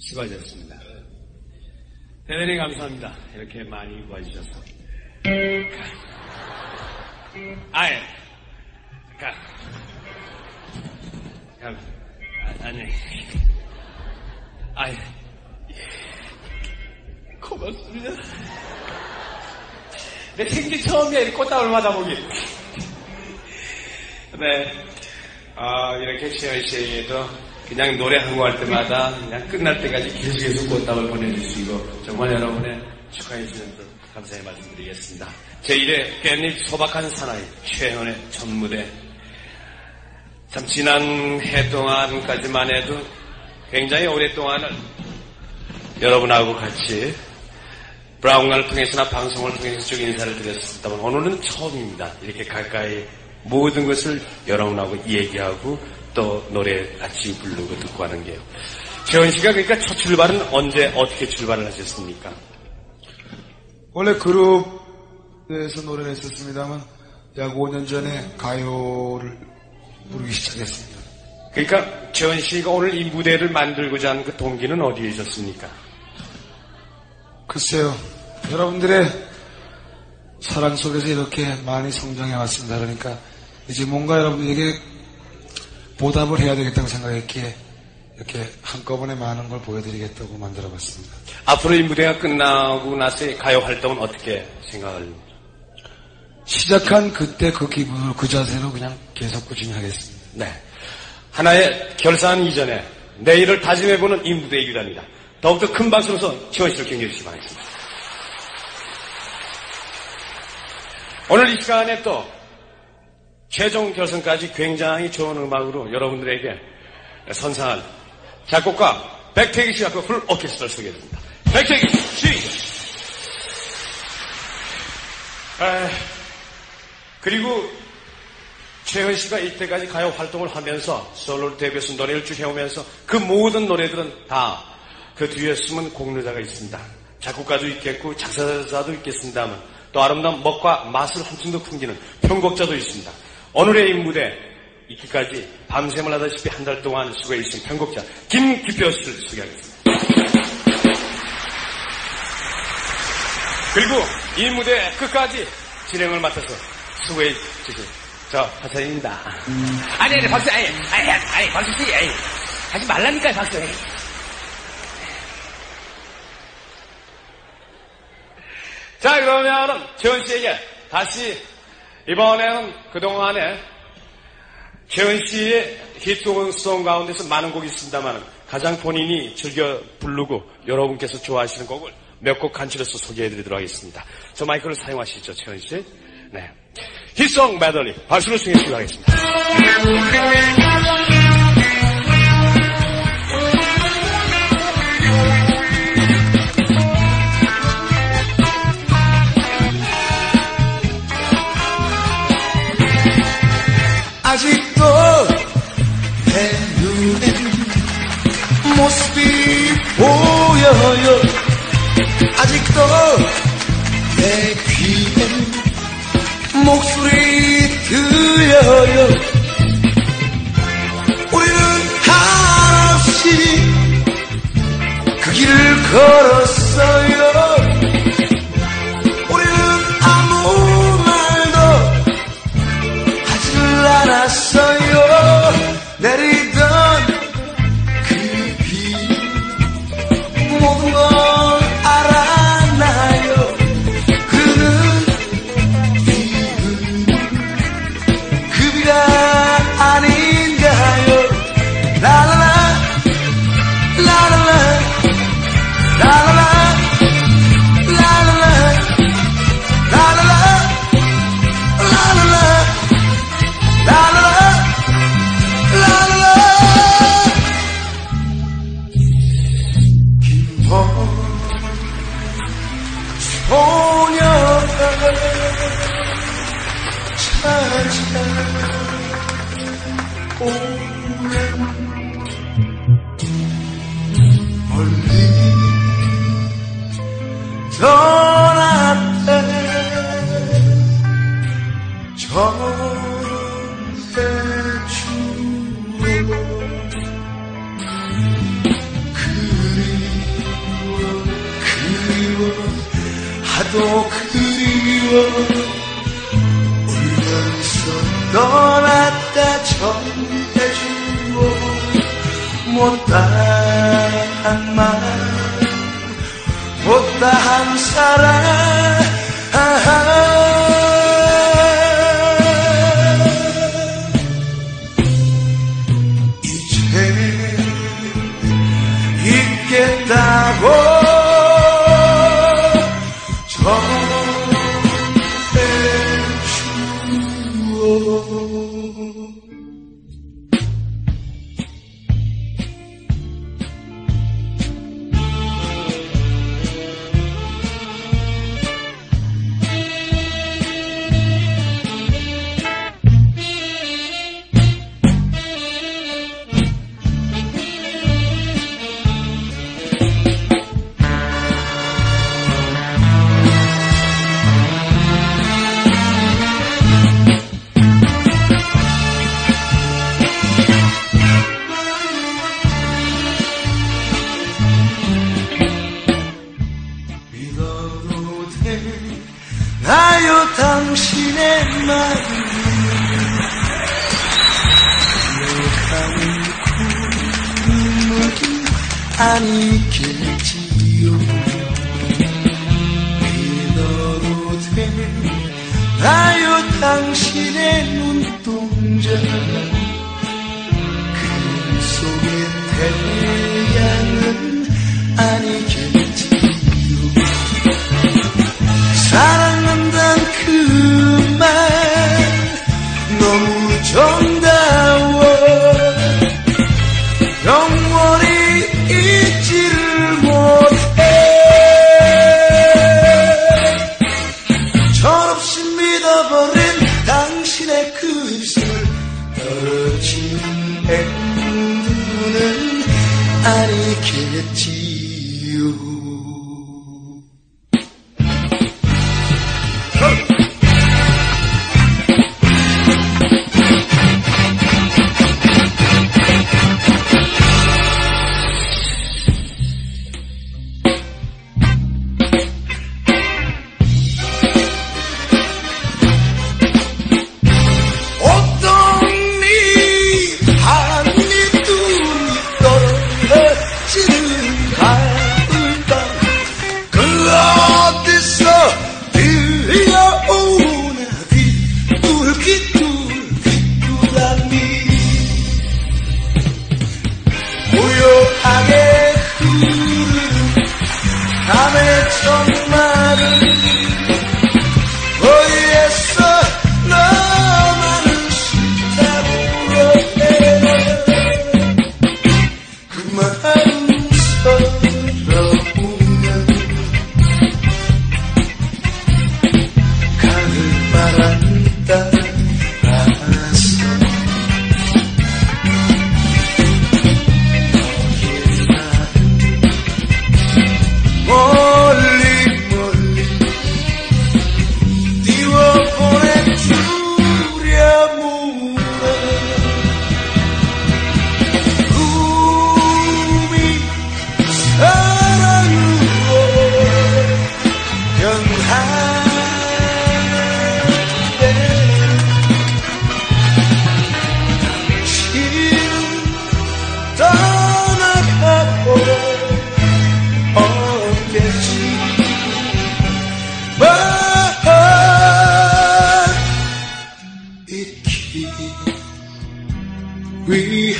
수고하셨습니다. 대단히 감사합니다. 이렇게 많이 도와주셔서. 아예, 가. 가. 아, 아니. 아예. 고맙습니다. 내 생전 처음이야, 이 꽃다발 받아보기. 네. 아, 이렇게 최현 씨에게도 그냥 노래 한곡할 때마다 그냥 끝날 때까지 계속 계속 꽃다발 보내주시고 정말 여러분의 축하해 주시는 듯 감사의 말씀드리겠습니다. 제1회 깻잎 소박한 사나이 최현의 첫 무대 참 지난 해 동안까지만 해도 굉장히 오랫동안을 여러분하고 같이 브라운관을 통해서나 방송을 통해서 쭉 인사를 드렸습니다만 오늘은 처음입니다. 이렇게 가까이 모든 것을 여러분하고 얘기하고 또 노래 같이 부르고 듣고 하는 게요. 재원 씨가 그러니까 첫 출발은 언제 어떻게 출발을 하셨습니까? 원래 그룹에서 노래를 했었습니다만 약 5년 전에 가요를 부르기 시작했습니다. 그러니까 재원 씨가 오늘 이 무대를 만들고자 하는 그 동기는 어디에 있었습니까? 글쎄요, 여러분들의 사랑 속에서 이렇게 많이 성장해 왔습니다. 그러니까 이제 뭔가 여러분에게 보답을 해야 되겠다고 생각했기에 이렇게 한꺼번에 많은 걸 보여드리겠다고 만들어 봤습니다. 앞으로 이 무대가 끝나고 나서의 가요 활동은 어떻게 생각을? 시작한 그때 그 기분으로 그 자세로 그냥 계속 꾸준히 하겠습니다. 네. 하나의 결산 이전에 내일을 다짐해보는 이 무대이기랍니다. 더욱더 큰 박수로서 지원 씨를 격려해 주시기 바라겠습니다. 오늘 이 시간에 또 최종 결선까지 굉장히 좋은 음악으로 여러분들에게 선사한 작곡가 백태기 씨가 그풀 오케스트라를 소개해드립니다. 백태기 씨! 에, 그리고 최현 씨가 이때까지 가요 활동을 하면서 솔로 데뷔해서 노래를 쭉 해오면서 그 모든 노래들은 다 그 뒤에 숨은 공로자가 있습니다. 작곡가도 있겠고 작사자도 있겠습니다만 또 아름다운 먹과 맛을 한층 더 풍기는 편곡자도 있습니다. 오늘의 이 무대 있기까지 밤샘을 하다시피 한 달 동안 수고해 주신 편곡자 김기표 씨를 소개하겠습니다. 그리고 이 무대 끝까지 진행을 맡아서 수고해 주신 저 하찬입니다. 아니, 아니, 박수, 아니, 아니, 아니, 박수 씨, 아니, 하지 말라니까요, 박수. 아니. 자, 그러면은 최은 씨에게 다시 이번에는 그동안에 최은 씨의 히트송 가운데서 많은 곡이 있습니다만 가장 본인이 즐겨 부르고 여러분께서 좋아하시는 곡을 몇 곡 간추려서 소개해드리도록 하겠습니다. 저 마이크를 사용하시죠, 최은 씨. 네. 히트송 메들리 박수로 청해주시기 바라겠습니다. 들려요. 우리는 한없이 그 길을 걸었어 멀리 떠났대 절대 주고 그리워 그리워 하도 그리워. 울면서 떠났다 절 mutahan man Mutahan sarang 아니겠지요 믿어도 되나요 당신의 눈동자 그 속에 태양은 아니겠지. 행운을 아니겠지.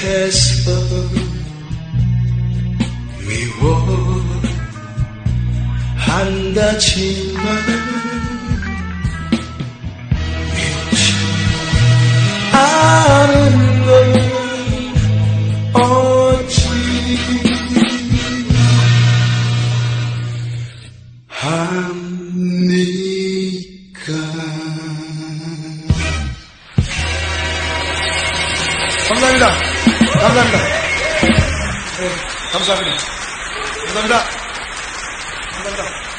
해서 미워한다 지. 감사합니 다. 네, 감사합니 다. 감사합니 다. 감사합니 다.